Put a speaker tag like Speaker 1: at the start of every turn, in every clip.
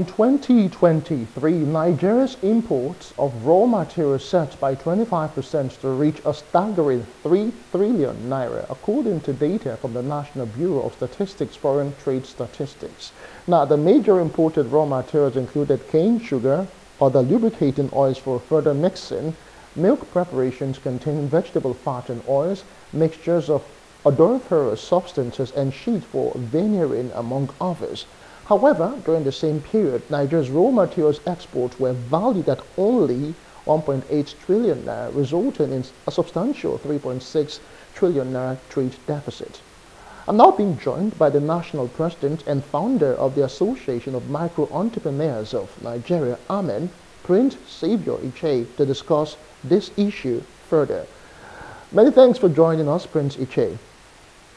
Speaker 1: In 2023, Nigeria's imports of raw materials set by 25% to reach a staggering 3 trillion naira, according to data from the National Bureau of Statistics Foreign Trade Statistics. Now, the major imported raw materials included cane sugar, other lubricating oils for further mixing, milk preparations containing vegetable fat and oils, mixtures of odoriferous substances, and sheet for veneering, among others. However, during the same period, Nigeria's raw materials exports were valued at only 1.8 trillion naira, resulting in a substantial 3.6 trillion naira trade deficit. I'm now being joined by the national president and founder of the Association of Micro Entrepreneurs of Nigeria, Amen, Prince Xavier Iche, to discuss this issue further. Many thanks for joining us, Prince Iche.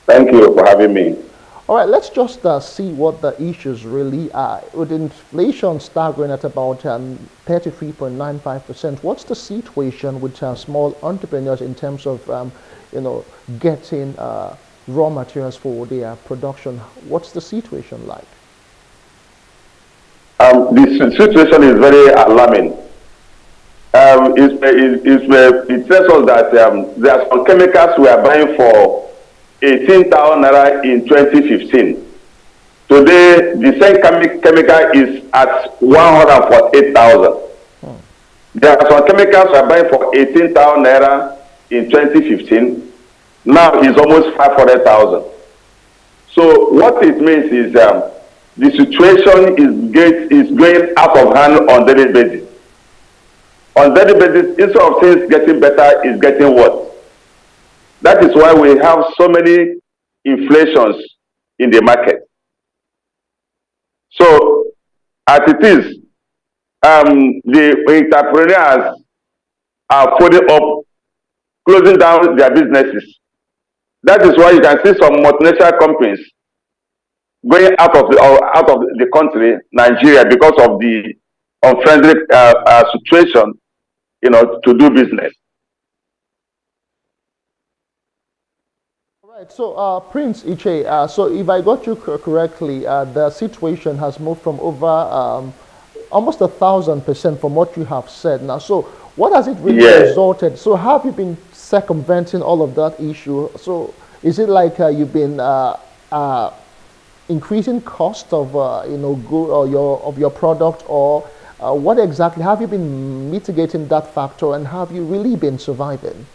Speaker 2: Thank you for having me.
Speaker 1: All right, let's just uh, see what the issues really are. With inflation staggering at about 33.95%, um, what's the situation with uh, small entrepreneurs in terms of, um, you know, getting uh, raw materials for their production? What's the situation like?
Speaker 2: Um, the situation is very alarming. It's, it's, it's, it tells us that um, there are some chemicals we are buying for 18,000 naira in 2015. Today, the same chemi chemical is at 148,000. Hmm. There are some chemicals we are buying for 18,000 naira in 2015. Now it's almost 500,000. So what it means is um, the situation is, get, is going out of hand on daily basis. On daily basis, instead of things getting better, it's getting worse. That is why we have so many inflations in the market. So, as it is, um, the entrepreneurs are putting up, closing down their businesses. That is why you can see some multinational companies going out of the out of the country, Nigeria, because of the unfriendly uh, uh, situation, you know, to do business.
Speaker 1: Right, so uh, Prince Iche, uh, so if I got you correctly, uh, the situation has moved from over um, almost a thousand percent from what you have said. Now, so what has it really yes. resulted? So have you been circumventing all of that issue? So is it like uh, you've been uh, uh, increasing cost of you know good or your of your product, or what exactly have you been mitigating that factor, and have you really been surviving?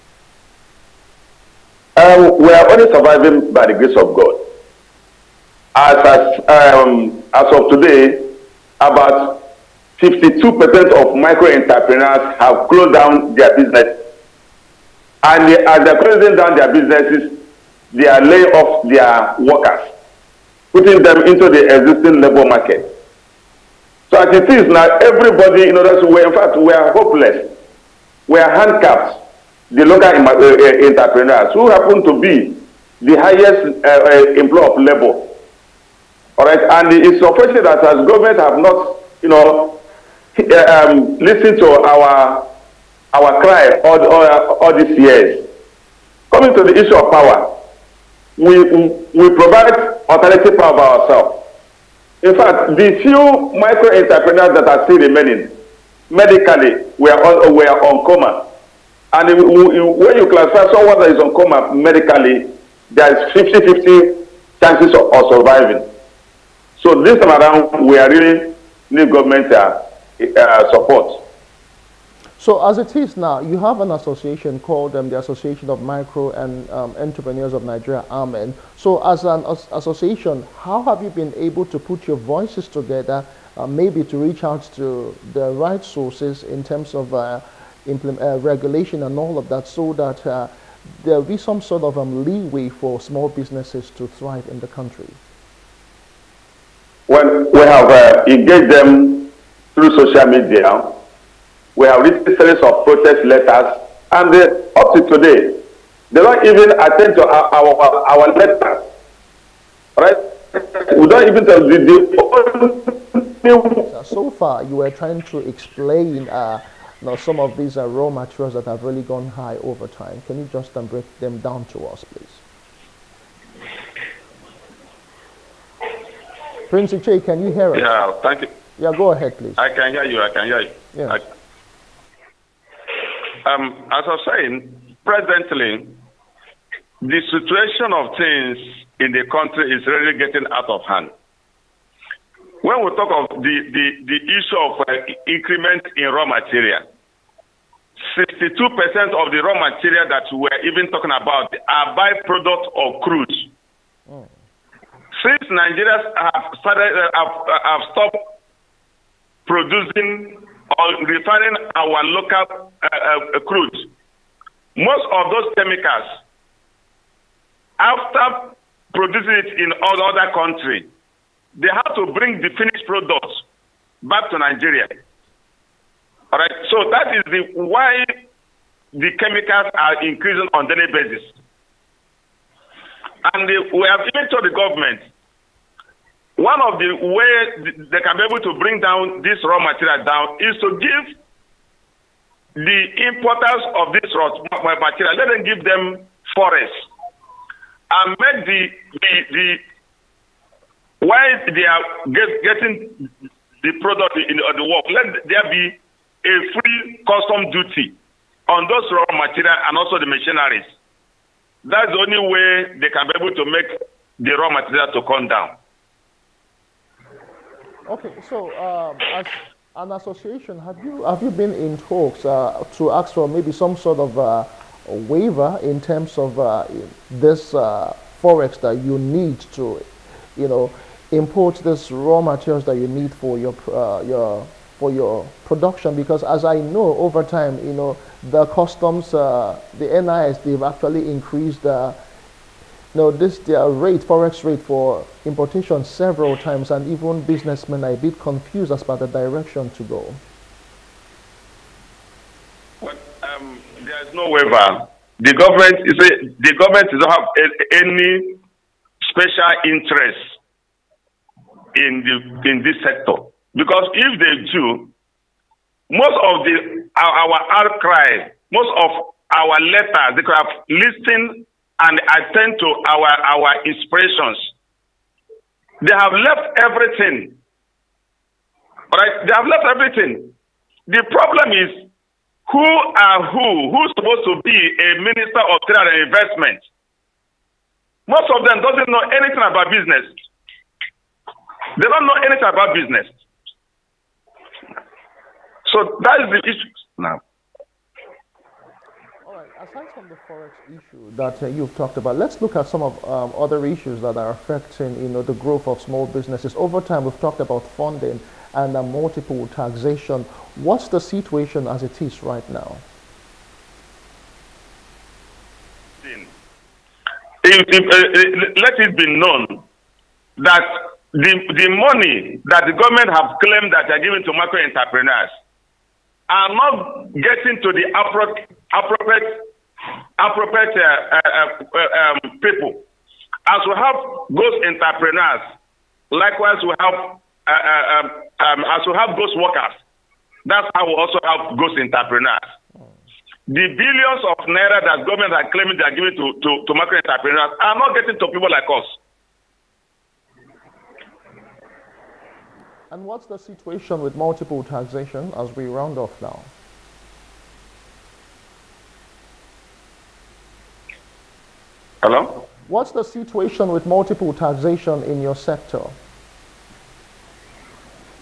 Speaker 2: Um, we are only surviving by the grace of God. As, as, um, as of today, about 52% of micro entrepreneurs have closed down their business. And they, as they're closing down their businesses, they are laying off their workers, putting them into the existing labor market. So as it is now, everybody in order to, in fact, we are hopeless. We are handcuffed the local uh, uh, entrepreneurs who happen to be the highest uh, employer of labor. All right, and it's unfortunate that as government have not, you know, um, listened to our our cry all, all, all these years. Coming to the issue of power, we we provide alternative power by ourselves. In fact, the few micro entrepreneurs that are still remaining medically, we are on, we on coma. And when you classify someone that is on coma medically, there is 50-50 chances of, of, surviving. So this time around, we are really need government uh, uh, support.
Speaker 1: So as it is now, you have an association called um, the Association of Micro and um, Entrepreneurs of Nigeria, Amen. So as an as association, how have you been able to put your voices together, uh, maybe to reach out to the right sources in terms of uh, uh, regulation and all of that so that uh, there will be some sort of um, leeway for small businesses to thrive in the country?
Speaker 2: When we have uh, engaged them through social media, we have written a series of protest letters, and uh, up to today, they don't even attend to our, our, our letters. Right? We don't even tell the,
Speaker 1: the so far, you were trying to explain uh, now, some of these are raw materials that have really gone high over time. Can you just um, break them down to us, please? Prince Iche, can you hear us?
Speaker 2: Yeah, thank you.
Speaker 1: Yeah, go ahead, please.
Speaker 2: I can hear you. I can hear you.
Speaker 1: Yeah.
Speaker 2: um, as I was saying, presently, the situation of things in the country is really getting out of hand. When we talk of the, the, the issue of uh, increment in raw material, 62% of the raw material that we're even talking about are byproduct of crude. Since Nigerians have started, uh, have, uh, have stopped producing or refining our local uh, uh, crude, most of those chemicals, after producing it in other countries, they have to bring the finished products back to Nigeria. All right. So that is the why the chemicals are increasing on daily basis. And the, we have even told the government one of the ways they can be able to bring down this raw material down is to give the importers of this raw material, let them give them forex and make the the, the they are get, getting the product in the, the work, let there be a free custom duty on those raw material and also the machineries. That's the only way they can be able to make the raw material to come down.
Speaker 1: Okay, so um, as an association, have you have you been in talks uh, to ask for maybe some sort of uh, waiver in terms of uh, this uh, forex that you need to, you know, import this raw materials that you need for your uh, your for your production because as I know over time, you know, the customs, uh, the NIS, they've actually increased the, you know, this their rate, forex rate for importation several times, and even businessmen are a bit confused as per the direction to go.
Speaker 2: But um, there is no waiver. The government is a, the government does not have any special interest in the in this sector. Because if they do, most of the our, our outcry, most of our letters, they could have listened and attend to our our inspirations. They have left everything. Right? They have left everything. The problem is who are who? Who's supposed to be a minister of trade and investment? Most of them doesn't know anything about business. They don't know anything about business. So that is the issue now.
Speaker 1: All right. Aside from the forex issue that uh, you've talked about, let's look at some of um, other issues that are affecting, you know, the growth of small businesses. Over time, we've talked about funding and uh, multiple taxation. What's the situation as it is right now?
Speaker 2: If, if, uh, let it be known that the, the money that the government have claimed that they are giving to micro entrepreneurs are not getting to the appropriate appropriate, uh, uh, uh, um, people. As we have ghost entrepreneurs, likewise we have uh, uh, um, um, as we have ghost workers. That's how we also have ghost entrepreneurs. The billions of naira that government are claiming they are giving to, to, to micro entrepreneurs are not getting to people like us.
Speaker 1: And what's the situation with multiple taxation as we round off now?
Speaker 2: Hello?
Speaker 1: What's the situation with multiple taxation in your sector?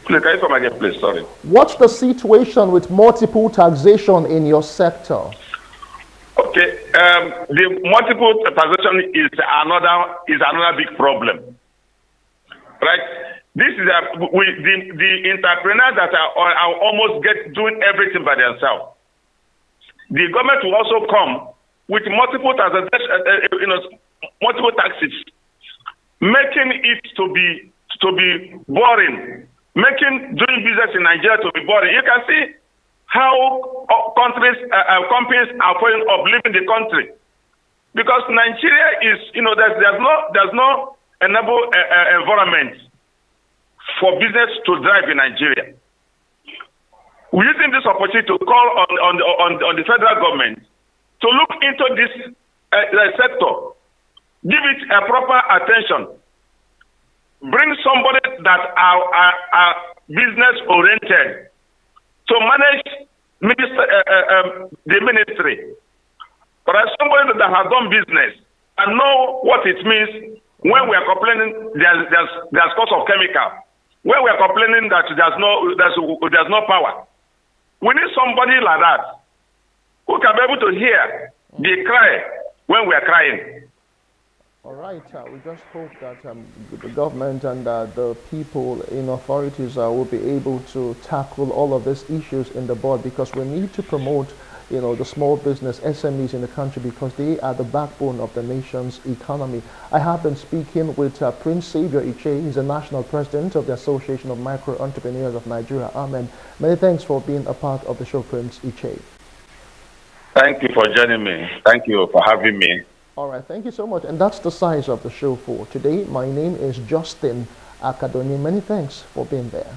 Speaker 2: Please, can you come again, please? Sorry.
Speaker 1: What's the situation with multiple taxation in your sector?
Speaker 2: Okay, um, the multiple taxation is another is another big problem, right? This is a, we, the, the entrepreneurs that are, are almost get doing everything by themselves. The government will also come with multiple taxes, uh, uh, you know, multiple taxes, making it to be to be boring, making doing business in Nigeria to be boring. You can see how countries, uh, uh, companies are falling off leaving the country because Nigeria is, you know, there's there's no there's no enable uh, uh, environment for business to drive in Nigeria. We're using this opportunity to call on, on, on, on the federal government to look into this uh, sector, give it a proper attention, bring somebody that are, are, are business oriented to manage minister, uh, uh, um, the ministry. But as somebody that has done business and know what it means when we are complaining there's, there's, there's cost of chemical, when we are complaining that there's no, there's, there's no power, we need somebody like that who can be able to hear the cry when we are crying.
Speaker 1: All right, uh, we just hope that um, the government and uh, the people in authorities uh, will be able to tackle all of these issues in the board because we need to promote you know, the small business SMEs in the country because they are the backbone of the nation's economy. I have been speaking with uh, Prince Xavier Iche. He's the national president of the Association of Micro Entrepreneurs of Nigeria. Amen. Many thanks for being a part of the show, Prince Iche.
Speaker 2: Thank you for joining me. Thank you for having me.
Speaker 1: All right, thank you so much. And that's the size of the show for today. My name is Justin Akadoni. Many thanks for being there.